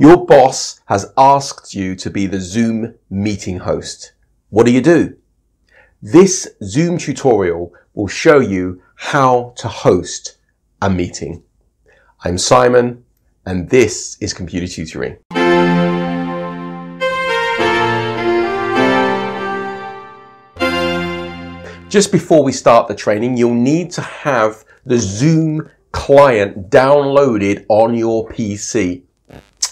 Your boss has asked you to be the Zoom meeting host. What do you do? This Zoom tutorial will show you how to host a meeting. I'm Simon and this is Computer Tutoring. Just before we start the training, you'll need to have the Zoom client downloaded on your PC.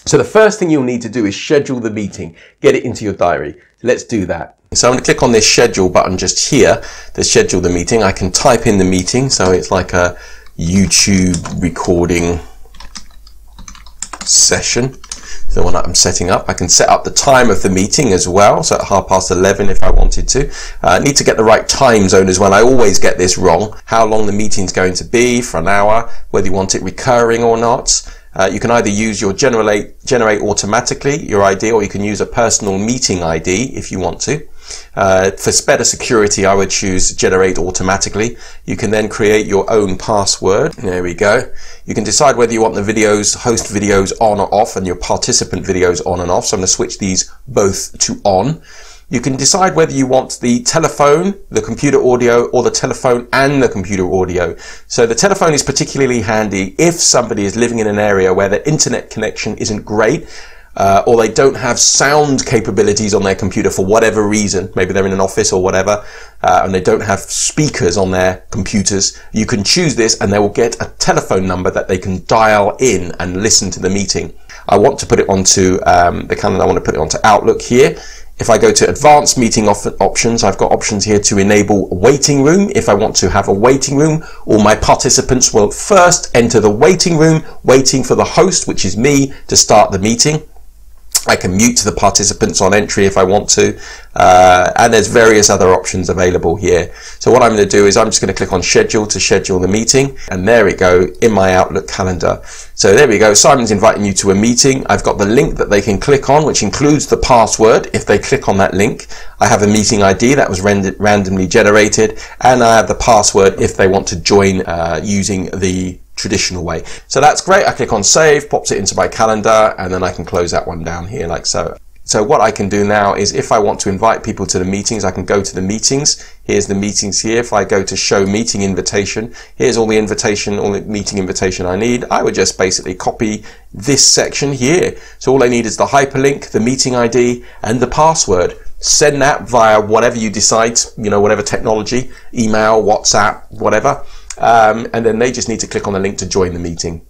So the first thing you'll need to do is schedule the meeting, get it into your diary. Let's do that. So I'm going to click on this schedule button just here to schedule the meeting. I can type in the meeting. So it's like a YouTube recording session. The one I'm setting up. I can set up the time of the meeting as well. So at half past 11 if I wanted to. Uh, I need to get the right time zone as well. I always get this wrong. How long the meeting's going to be for an hour, whether you want it recurring or not. Uh, you can either use your generate, generate automatically, your ID, or you can use a personal meeting ID if you want to. Uh, for better security, I would choose generate automatically. You can then create your own password. There we go. You can decide whether you want the videos, host videos on or off and your participant videos on and off. So I'm going to switch these both to on. You can decide whether you want the telephone, the computer audio, or the telephone and the computer audio. So the telephone is particularly handy if somebody is living in an area where the internet connection isn't great uh, or they don't have sound capabilities on their computer for whatever reason, maybe they're in an office or whatever, uh, and they don't have speakers on their computers, you can choose this and they will get a telephone number that they can dial in and listen to the meeting. I want to put it onto um, the calendar, I want to put it onto Outlook here. If I go to advanced meeting op- options, I've got options here to enable waiting room. If I want to have a waiting room, all my participants will first enter the waiting room, waiting for the host, which is me, to start the meeting. I can mute the participants on entry if I want to, uh, and there's various other options available here. So what I'm going to do is I'm just going to click on schedule to schedule the meeting, and there we go in my Outlook calendar. So there we go. Simon's inviting you to a meeting. I've got the link that they can click on, which includes the password. If they click on that link, I have a meeting ID that was randomly generated, and I have the password if they want to join uh, using the traditional way. So that's great. I click on save, pops it into my calendar, and then I can close that one down here like so. So what I can do now is if I want to invite people to the meetings, I can go to the meetings. Here's the meetings here. If I go to show meeting invitation, here's all the invitation, all the meeting invitation I need. I would just basically copy this section here. So all I need is the hyperlink, the meeting ID, and the password. Send that via whatever you decide, you know, whatever technology, email, WhatsApp, whatever. Um, and then they just need to click on the link to join the meeting.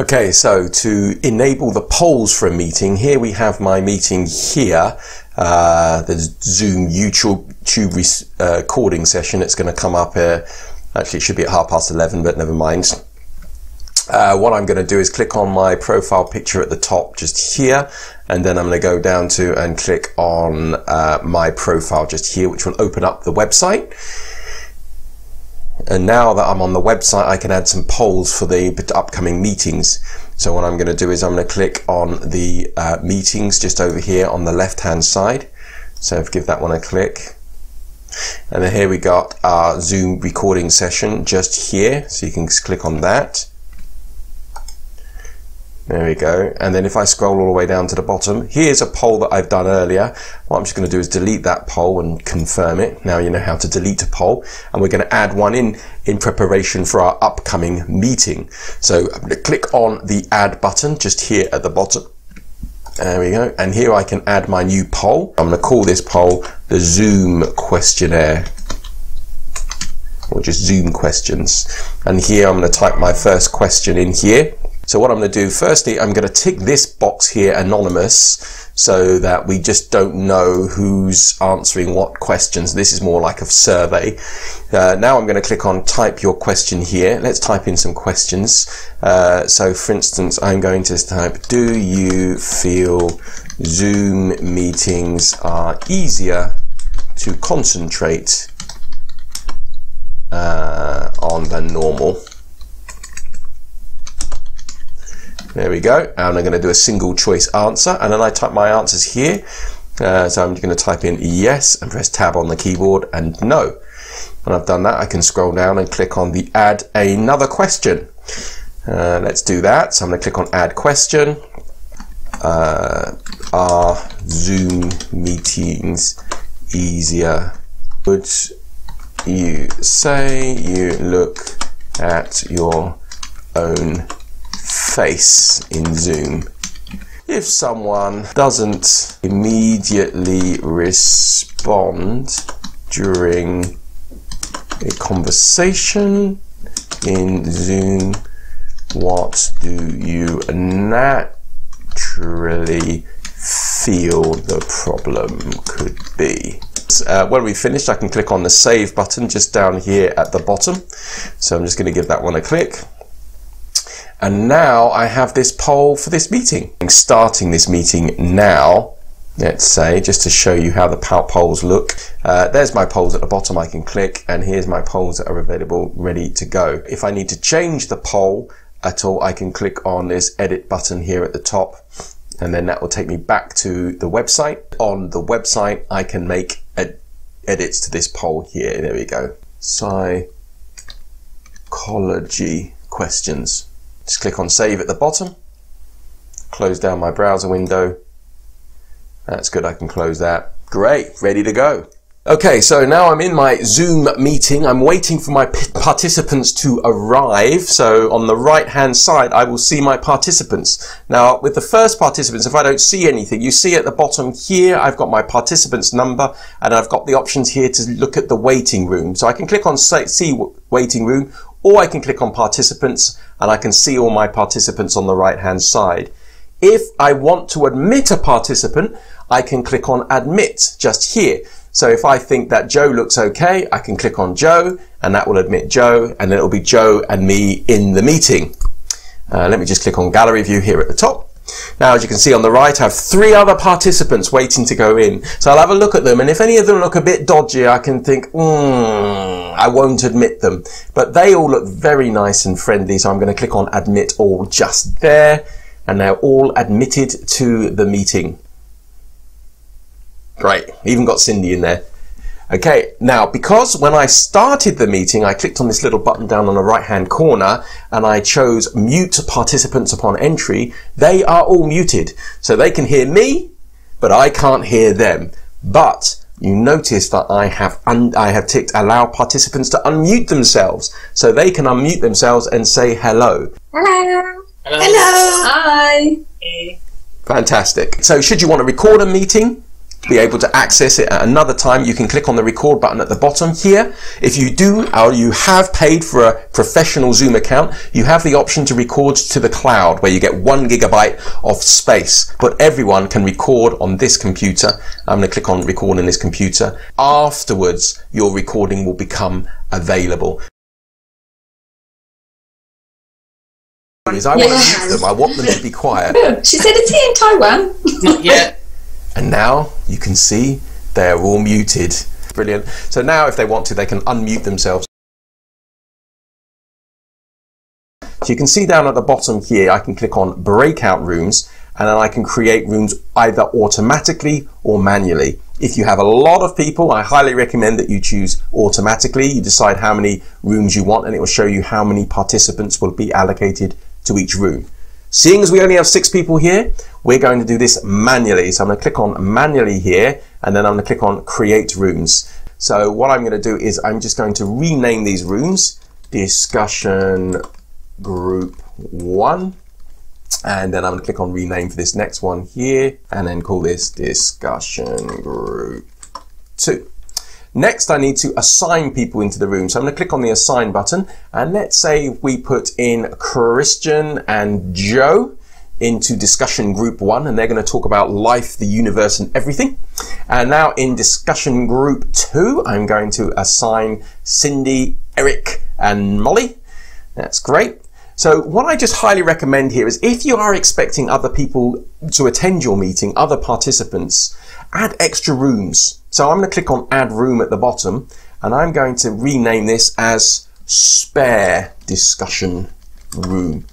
Okay, so to enable the polls for a meeting, here we have my meeting here, uh, the Zoom YouTube uh, recording session. It's going to come up, here. actually it should be at half past 11, but never mind. Uh, what I'm going to do is click on my profile picture at the top just here and then I'm going to go down to and click on uh, my profile just here which will open up the website. And now that I'm on the website I can add some polls for the upcoming meetings. So what I'm going to do is I'm going to click on the uh, meetings just over here on the left hand side. So give that one a click. And then here we got our Zoom recording session just here. So you can just click on that there we go. And then if I scroll all the way down to the bottom, here's a poll that I've done earlier. What I'm just going to do is delete that poll and confirm it. Now you know how to delete a poll. And we're going to add one in in preparation for our upcoming meeting. So I'm going to click on the add button just here at the bottom. There we go. And here I can add my new poll. I'm going to call this poll the Zoom questionnaire or just Zoom questions. And here I'm going to type my first question in here. So what I'm going to do, firstly, I'm going to tick this box here, anonymous, so that we just don't know who's answering what questions. This is more like a survey. Uh, now I'm going to click on type your question here. Let's type in some questions. Uh, so for instance, I'm going to type, do you feel Zoom meetings are easier to concentrate uh, on than normal? There we go. And I'm going to do a single choice answer. And then I type my answers here. Uh, so I'm going to type in yes and press tab on the keyboard and no. When I've done that, I can scroll down and click on the add another question. Uh, let's do that. So I'm going to click on add question. Uh, are Zoom meetings easier? Would you say you look at your own face in Zoom? If someone doesn't immediately respond during a conversation in Zoom, what do you naturally feel the problem could be? Uh, when we finished, I can click on the save button just down here at the bottom. So I'm just going to give that one a click. And now I have this poll for this meeting. I'm starting this meeting now, let's say, just to show you how the poll polls look. Uh, there's my polls at the bottom I can click, and here's my polls that are available ready to go. If I need to change the poll at all, I can click on this edit button here at the top, and then that will take me back to the website. On the website, I can make ed edits to this poll here. There we go. Psychology questions. Just click on save at the bottom. Close down my browser window. That's good, I can close that. Great, ready to go. Okay, so now I'm in my Zoom meeting. I'm waiting for my participants to arrive. So on the right hand side, I will see my participants. Now with the first participants, if I don't see anything, you see at the bottom here, I've got my participants number and I've got the options here to look at the waiting room. So I can click on see waiting room or I can click on participants and I can see all my participants on the right hand side. If I want to admit a participant, I can click on admit just here. So if I think that Joe looks okay, I can click on Joe and that will admit Joe and then it'll be Joe and me in the meeting. Uh, let me just click on gallery view here at the top. Now, as you can see on the right, I have three other participants waiting to go in. So I'll have a look at them, and if any of them look a bit dodgy, I can think, hmm, I won't admit them. But they all look very nice and friendly, so I'm going to click on admit all just there, and they're all admitted to the meeting. Great, even got Cindy in there. Okay, now because when I started the meeting, I clicked on this little button down on the right hand corner and I chose mute participants upon entry, they are all muted. So they can hear me, but I can't hear them. But you notice that I have I have ticked allow participants to unmute themselves. So they can unmute themselves and say hello. Hello. Hello. Hello. Hi. Fantastic. So should you want to record a meeting, be able to access it at another time, you can click on the record button at the bottom here. If you do or you have paid for a professional Zoom account, you have the option to record to the cloud where you get one gigabyte of space. But everyone can record on this computer. I'm going to click on record on this computer. Afterwards, your recording will become available. Is I want to mute them. I want them to be quiet. She said it's here in Taiwan. Not yet. And now you can see they're all muted. Brilliant. So now if they want to, they can unmute themselves. So you can see down at the bottom here, I can click on breakout rooms and then I can create rooms either automatically or manually. If you have a lot of people, I highly recommend that you choose automatically. You decide how many rooms you want and it will show you how many participants will be allocated to each room. Seeing as we only have six people here, we're going to do this manually. So I'm going to click on manually here, and then I'm going to click on create rooms. So what I'm going to do is I'm just going to rename these rooms discussion group one. And then I'm going to click on rename for this next one here, and then call this discussion group two. Next, I need to assign people into the room. So I'm going to click on the assign button and let's say we put in Christian and Joe into discussion group one and they're going to talk about life, the universe and everything. And now in discussion group two, I'm going to assign Cindy, Eric and Molly. That's great. So what I just highly recommend here is if you are expecting other people to attend your meeting, other participants, add extra rooms. So I'm going to click on add room at the bottom and I'm going to rename this as spare discussion room.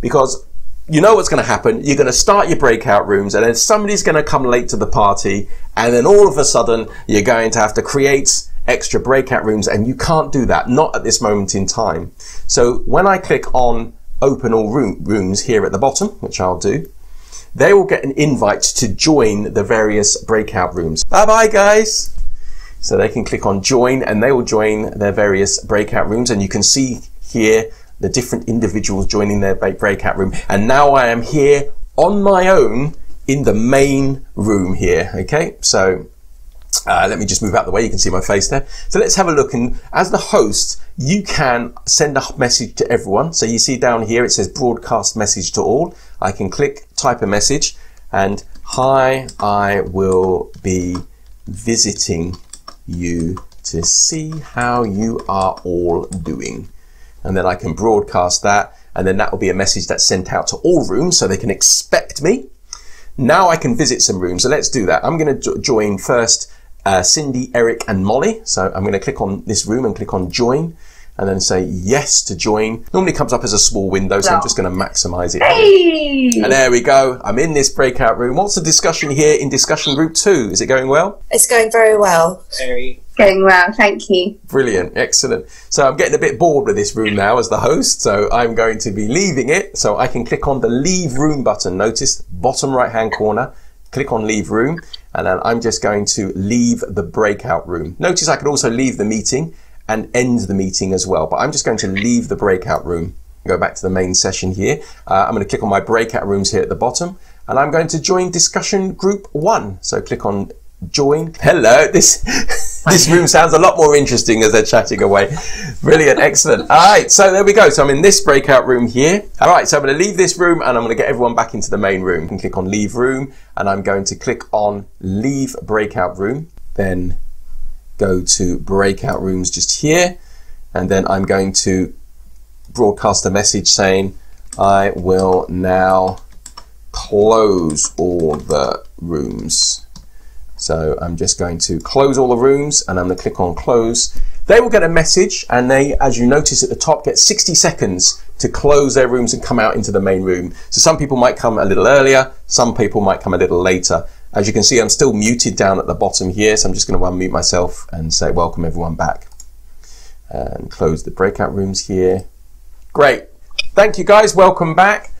Because you know what's going to happen. You're going to start your breakout rooms and then somebody's going to come late to the party and then all of a sudden you're going to have to create extra breakout rooms and you can't do that, not at this moment in time. So when I click on open all room, rooms here at the bottom, which I'll do, they will get an invite to join the various breakout rooms. Bye bye guys! So they can click on join and they will join their various breakout rooms and you can see here the different individuals joining their breakout room. And now I am here on my own in the main room here. Okay, so uh, let me just move out the way. You can see my face there. So let's have a look. And as the host, you can send a message to everyone. So you see down here, it says broadcast message to all. I can click, type a message and hi, I will be visiting you to see how you are all doing. And then I can broadcast that and then that will be a message that's sent out to all rooms so they can expect me. Now I can visit some rooms. So let's do that. I'm going to join first uh, Cindy, Eric, and Molly. So I'm going to click on this room and click on join and then say yes to join. Normally comes up as a small window, so I'm just going to maximize it. Hey! And there we go. I'm in this breakout room. What's the discussion here in discussion group two? Is it going well? It's going very well. Very. Going well, thank you. Brilliant, excellent. So I'm getting a bit bored with this room now as the host, so I'm going to be leaving it. So I can click on the leave room button. Notice bottom right hand corner, click on leave room, and then I'm just going to leave the breakout room. Notice I can also leave the meeting and end the meeting as well, but I'm just going to leave the breakout room. Go back to the main session here. Uh, I'm going to click on my breakout rooms here at the bottom, and I'm going to join discussion group one. So click on join. Hello, this this room sounds a lot more interesting as they're chatting away. Brilliant, excellent. All right, so there we go. So I'm in this breakout room here. All right, so I'm going to leave this room and I'm going to get everyone back into the main room. And click on leave room, and I'm going to click on leave breakout room. Then go to breakout rooms just here, and then I'm going to broadcast a message saying I will now close all the rooms. So I'm just going to close all the rooms and I'm going to click on close. They will get a message and they, as you notice at the top, get 60 seconds to close their rooms and come out into the main room. So some people might come a little earlier, some people might come a little later. As you can see, I'm still muted down at the bottom here, so I'm just going to unmute myself and say welcome everyone back. And close the breakout rooms here. Great. Thank you guys. Welcome back.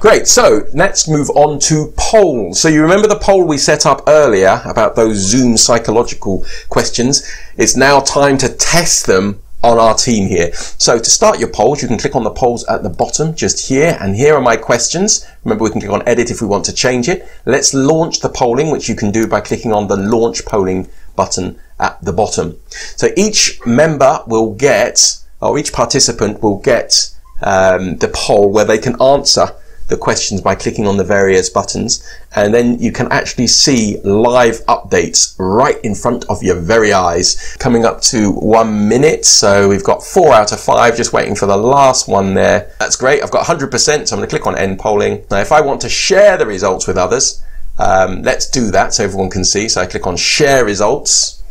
Great, so let's move on to polls. So you remember the poll we set up earlier about those Zoom psychological questions? It's now time to test them on our team here. So to start your polls, you can click on the polls at the bottom just here, and here are my questions. Remember, we can click on edit if we want to change it. Let's launch the polling, which you can do by clicking on the launch polling button at the bottom. So each member will get, or each participant will get um, the poll where they can answer the questions by clicking on the various buttons and then you can actually see live updates right in front of your very eyes. Coming up to one minute so we've got four out of five just waiting for the last one there. That's great. I've got 100% so I'm going to click on end polling. Now if I want to share the results with others um, let's do that so everyone can see. So I click on share results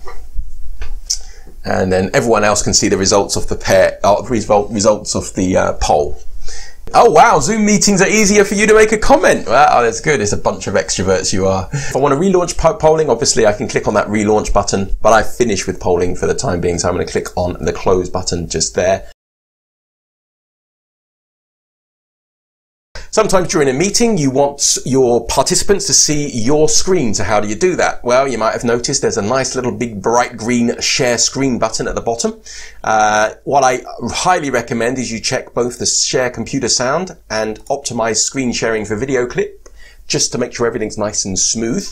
and then everyone else can see the results of the pair uh, result, results of the uh, poll Oh wow, Zoom meetings are easier for you to make a comment. Wow, oh, that's good. It's a bunch of extroverts you are. If I want to relaunch po- polling, obviously I can click on that relaunch button, but I finished with polling for the time being, so I'm going to click on the close button just there. Sometimes during a meeting, you want your participants to see your screen. So how do you do that? Well, you might have noticed there's a nice little big bright green share screen button at the bottom. Uh, what I highly recommend is you check both the share computer sound and optimize screen sharing for video clip just to make sure everything's nice and smooth.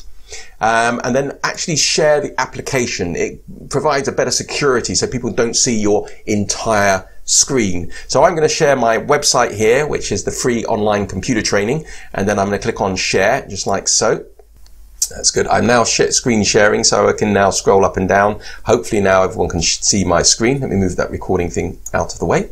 Um, and then actually share the application. It provides a better security so people don't see your entire screen. So I'm going to share my website here, which is the free online computer training. And then I'm going to click on share, just like so. That's good. I'm now sh- screen sharing, so I can now scroll up and down. Hopefully now everyone can see my screen. Let me move that recording thing out of the way.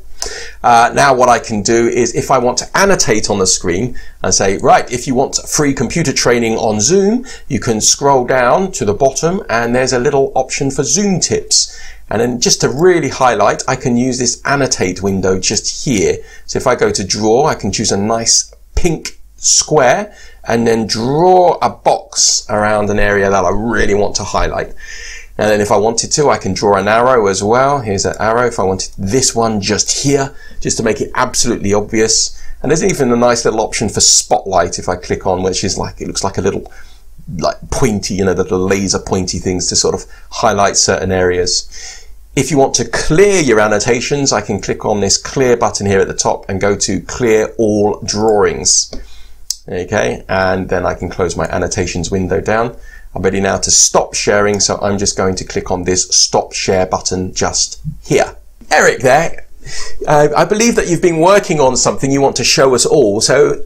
Uh, now what I can do is if I want to annotate on the screen and say, right, if you want free computer training on Zoom, you can scroll down to the bottom and there's a little option for Zoom tips. And then just to really highlight, I can use this annotate window just here. So if I go to draw, I can choose a nice pink square and then draw a box around an area that I really want to highlight. And then if I wanted to, I can draw an arrow as well. Here's an arrow. If I wanted this one just here, just to make it absolutely obvious. And there's even a nice little option for spotlight if I click on, which is like, it looks like a little like pointy, you know, the laser pointy things to sort of highlight certain areas. If you want to clear your annotations, I can click on this clear button here at the top and go to clear all drawings. Okay, and then I can close my annotations window down. I'm ready now to stop sharing, so I'm just going to click on this stop share button just here. Eric there, uh, I believe that you've been working on something you want to show us all, so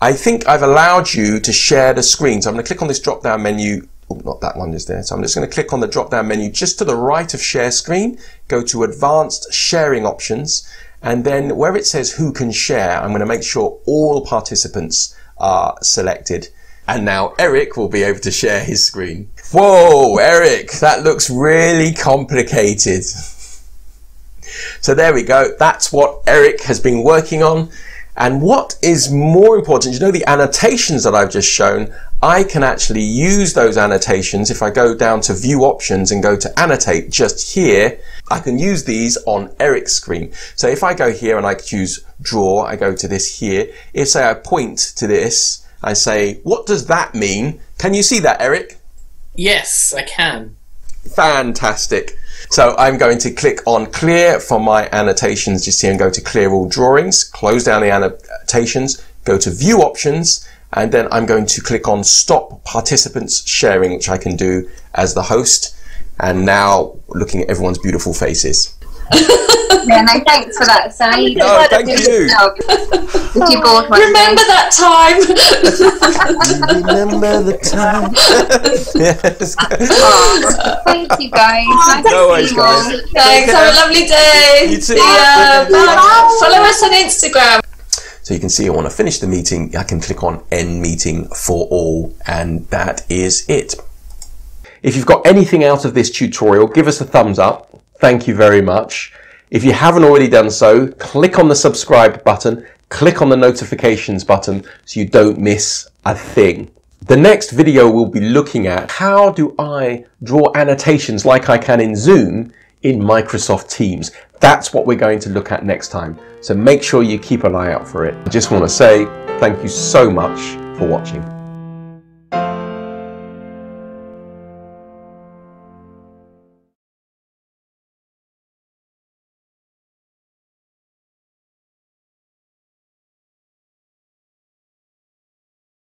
I think I've allowed you to share the screen. So I'm going to click on this drop down menu. Oh, not that one is there. So I'm just going to click on the drop down menu just to the right of share screen, go to advanced sharing options, and then where it says who can share, I'm going to make sure all participants are selected. And now Eric will be able to share his screen. Whoa, Eric, that looks really complicated. So there we go. That's what Eric has been working on. And what is more important, you know, the annotations that I've just shown, I can actually use those annotations. If I go down to view options and go to annotate just here, I can use these on Eric's screen. So if I go here and I choose draw, I go to this here. If say I point to this, I say, what does that mean? Can you see that, Eric? Yes, I can. Fantastic. So I'm going to click on clear for my annotations just here and go to clear all drawings, close down the annotations, go to view options, and then I'm going to click on stop participants sharing, which I can do as the host. And now looking at everyone's beautiful faces. yeah, no, thanks for that, Sally. No, thank you. If oh, you bored one Remember that time? Remember the time. yes. Aw, Thank you, guys. Nice No worries, you guys. Thanks. Have a lovely day. You too. See ya. Bye. Follow us on Instagram. So you can see I want to finish the meeting. I can click on end meeting for all and that is it. If you've got anything out of this tutorial, give us a thumbs up. Thank you very much. If you haven't already done so, click on the subscribe button, click on the notifications button so you don't miss a thing. The next video we'll be looking at how do I draw annotations like I can in Zoom in Microsoft Teams. That's what we're going to look at next time. So make sure you keep an eye out for it. I just want to say thank you so much for watching.